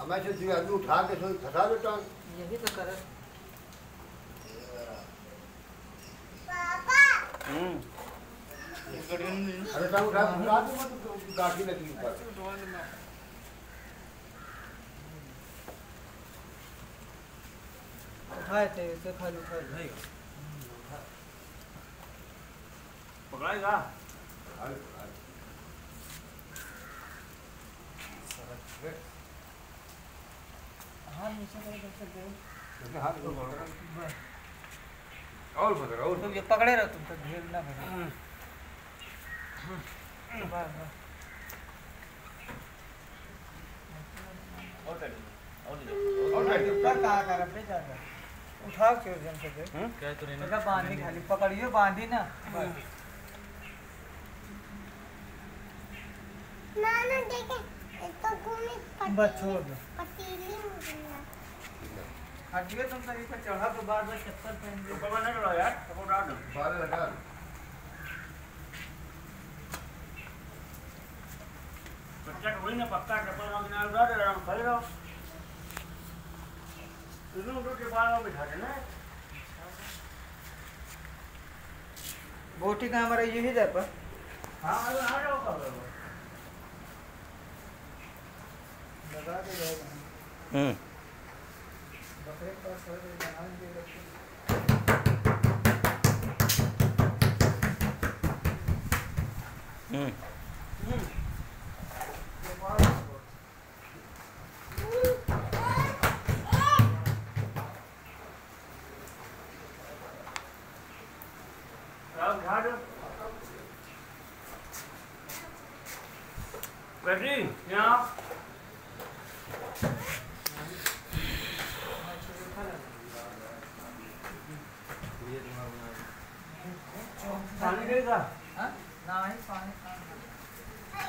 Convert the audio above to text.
अब मैं जो आदमी उठा के सोच फंसा देता हूँ यही तो कर। हम्म। अरे टाइम उठा उठा दो तो, तो गाठी लगी ऊपर उठाए थे इसे खाली उठाए। पकड़ाएगा? हाँ। नीचे कर सकते हो हाथ और पकड़ और तुम ये पकड़े रहो तुम तो ढेर ना बस और कर और कर ऊपर कहाँ कर अपने जा उठाओ चोर जन से क्या तो बेटा बांधी खाली पकड़ियो बांधी ना। बस। तो छोड़ दो। तुम पर चढ़ा तो बार बार चप्पल पहन के ऊपर बना करो यार सपोर्ट डाल दो। बारे लगा बच्चा को ना पक्का चप्पल का किनारे डाल दे रहा खड़े रहो। तुम उठो के बाल में बिठा देना। बोटी का हमारा यही जाए पर। हाँ आ जाओ कब रहो लगा के जाएगा हम्म बकरे का सर बना के रखे हम्म ये बाल Hey, Hilda. Huh? No, it's fine. It's fine.